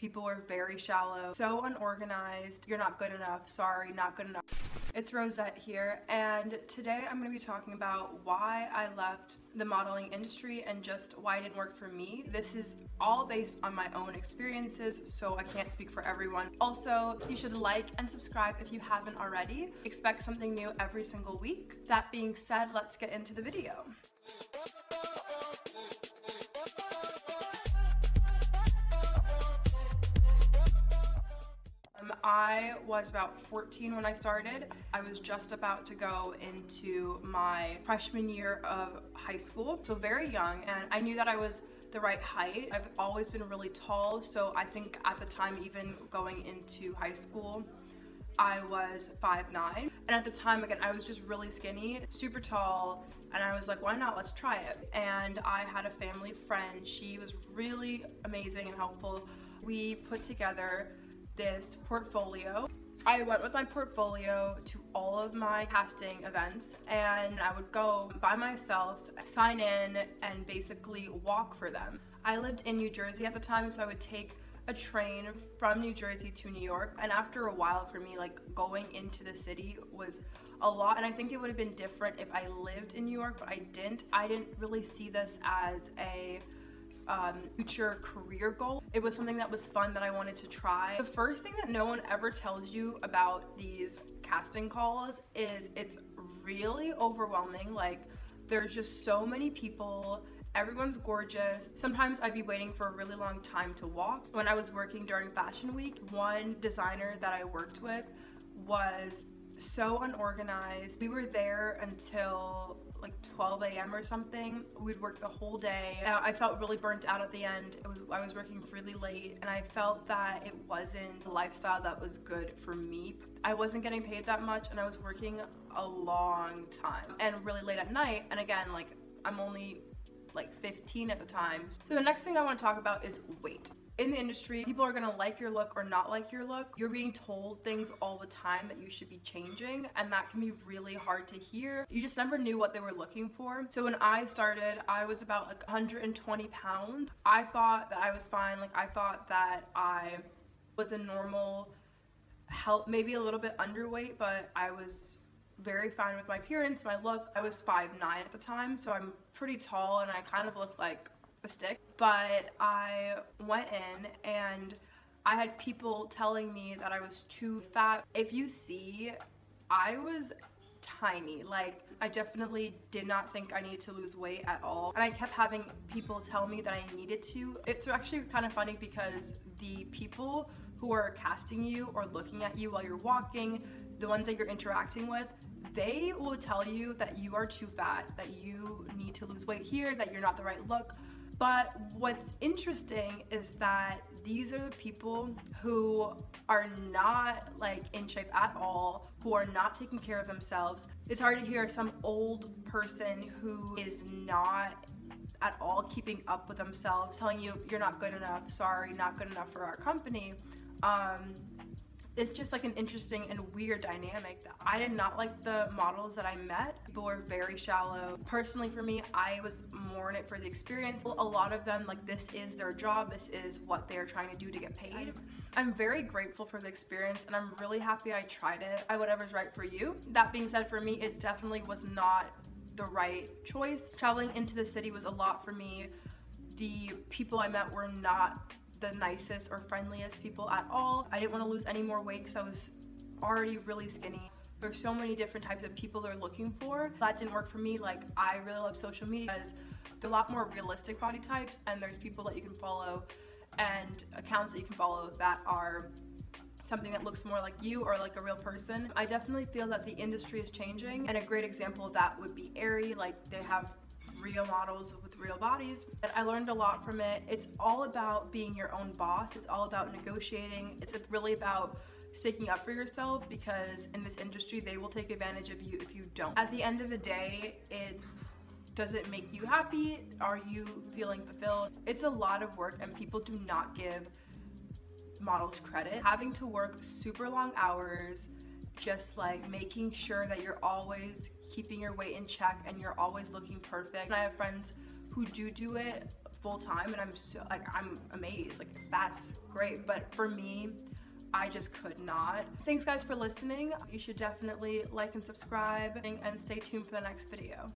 People are very shallow, so unorganized. You're not good enough. Sorry, not good enough. It's Roset here, and today I'm going to be talking about why I left the modeling industry and just why it didn't work for me. This is all based on my own experiences, so I can't speak for everyone. Also, you should like and subscribe if you haven't already. Expect something new every single week. That being said, let's get into the video. I was about 14 when I started. I was just about to go into my freshman year of high school, so very young, and I knew that I was the right height. I've always been really tall, so I think at the time, even going into high school, I was 5'9". And at the time, again, I was just really skinny, super tall, and I was like, why not? Let's try it. And I had a family friend. She was really amazing and helpful. We put together this portfolio. I went with my portfolio to all of my casting events and I would go by myself, sign in, and basically walk for them. I lived in New Jersey at the time, so I would take a train from New Jersey to New York. And after a while for me, like going into the city was a lot. And I think it would have been different if I lived in New York, but I didn't. I didn't really see this as a um, future career goal. It was something that was fun that I wanted to try. The first thing that no one ever tells you about these casting calls is it's really overwhelming. Like there's just so many people Everyone's gorgeous. Sometimes I'd be waiting for a really long time to walk. When I was working during fashion week, one designer that I worked with was so unorganized. We were there until like 12 a.m. or something. We'd work the whole day. Uh, I felt really burnt out at the end. It was I was working really late and I felt that it wasn't a lifestyle that was good for me. I wasn't getting paid that much and I was working a long time and really late at night. And again, like I'm only like 15 at the time. So the next thing I want to talk about is weight in the industry, people are gonna like your look or not like your look. You're being told things all the time that you should be changing, and that can be really hard to hear. You just never knew what they were looking for. So when I started, I was about like 120 pounds. I thought that I was fine. Like I thought that I was a normal help maybe a little bit underweight, but I was very fine with my appearance, my look. I was 5'9 at the time, so I'm pretty tall and I kind of look like a stick, but I went in and I had people telling me that I was too fat. If you see, I was tiny. Like, I definitely did not think I needed to lose weight at all. And I kept having people tell me that I needed to. It's actually kind of funny because the people who are casting you or looking at you while you're walking, the ones that you're interacting with, they will tell you that you are too fat, that you need to lose weight here, that you're not the right look. But what's interesting is that these are the people who are not like in shape at all, who are not taking care of themselves. It's hard to hear some old person who is not at all keeping up with themselves telling you you're not good enough, sorry, not good enough for our company. Um, it's just like an interesting and weird dynamic. that I did not like the models that I met. People were very shallow. Personally for me, I was more in it for the experience. A lot of them, like this is their job, this is what they're trying to do to get paid. I'm very grateful for the experience and I'm really happy I tried it. I whatever's right for you. That being said, for me, it definitely was not the right choice. Traveling into the city was a lot for me. The people I met were not the nicest or friendliest people at all. I didn't want to lose any more weight because I was already really skinny. There's so many different types of people they're looking for. That didn't work for me. Like I really love social media because there's a lot more realistic body types and there's people that you can follow and accounts that you can follow that are something that looks more like you or like a real person. I definitely feel that the industry is changing and a great example of that would be Aerie. Like they have real models with real bodies. And I learned a lot from it. It's all about being your own boss. It's all about negotiating. It's really about sticking up for yourself because in this industry they will take advantage of you if you don't. At the end of the day, it's does it make you happy? Are you feeling fulfilled? It's a lot of work and people do not give models credit. Having to work super long hours, just like making sure that you're always keeping your weight in check and you're always looking perfect. And I have friends who do do it full time and I'm so like I'm amazed. Like that's great. But for me, I just could not. Thanks guys for listening. You should definitely like and subscribe and stay tuned for the next video.